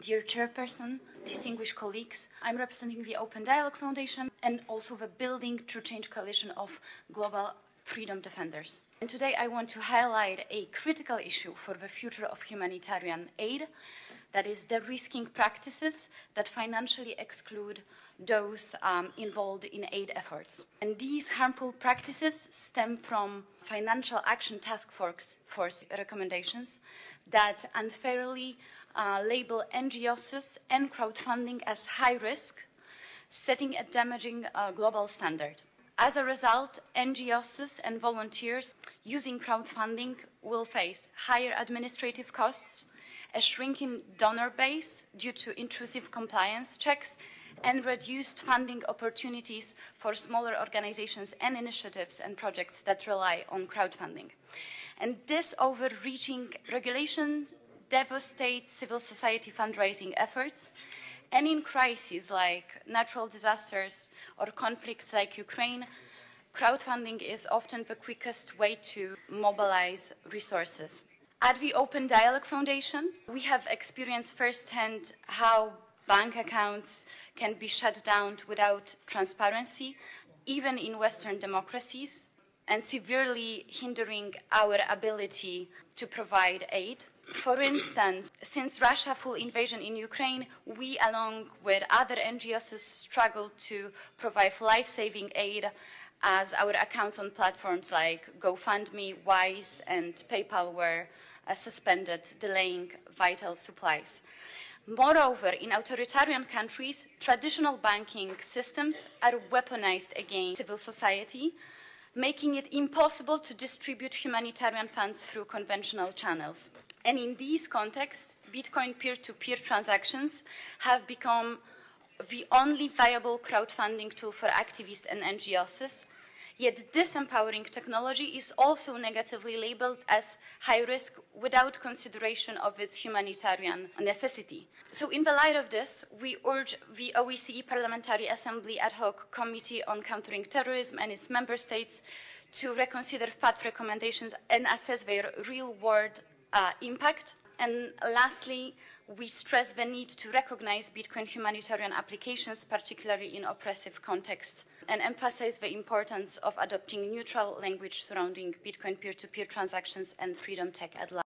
Dear Chairperson, distinguished colleagues, I'm representing the Open Dialogue Foundation and also the Building True Change Coalition of Global Freedom Defenders. And today I want to highlight a critical issue for the future of humanitarian aid that is de-risking practices that financially exclude those um, involved in aid efforts. And these harmful practices stem from Financial Action Task Force, Force recommendations that unfairly uh, label NGOs and crowdfunding as high risk, setting a damaging uh, global standard. As a result, NGOs and volunteers using crowdfunding will face higher administrative costs, a shrinking donor base due to intrusive compliance checks, and reduced funding opportunities for smaller organizations and initiatives and projects that rely on crowdfunding. And this overreaching regulation devastate civil society fundraising efforts, and in crises like natural disasters or conflicts like Ukraine, crowdfunding is often the quickest way to mobilize resources. At the Open Dialogue Foundation, we have experienced firsthand how bank accounts can be shut down without transparency, even in Western democracies, and severely hindering our ability to provide aid. For instance, since Russia's full invasion in Ukraine, we, along with other NGOs, struggled to provide life-saving aid as our accounts on platforms like GoFundMe, Wise, and PayPal were uh, suspended, delaying vital supplies. Moreover, in authoritarian countries, traditional banking systems are weaponized against civil society, making it impossible to distribute humanitarian funds through conventional channels. And in these contexts, Bitcoin peer-to-peer transactions have become the only viable crowdfunding tool for activists and NGOs. Yet this empowering technology is also negatively labeled as high risk without consideration of its humanitarian necessity. So in the light of this, we urge the OSCE Parliamentary Assembly Ad Hoc Committee on Countering Terrorism and its member states to reconsider FATF recommendations and assess their real-world uh, impact. And lastly, we stress the need to recognize Bitcoin humanitarian applications, particularly in oppressive contexts, and emphasize the importance of adopting neutral language surrounding Bitcoin peer-to-peer -peer transactions and freedom tech at large.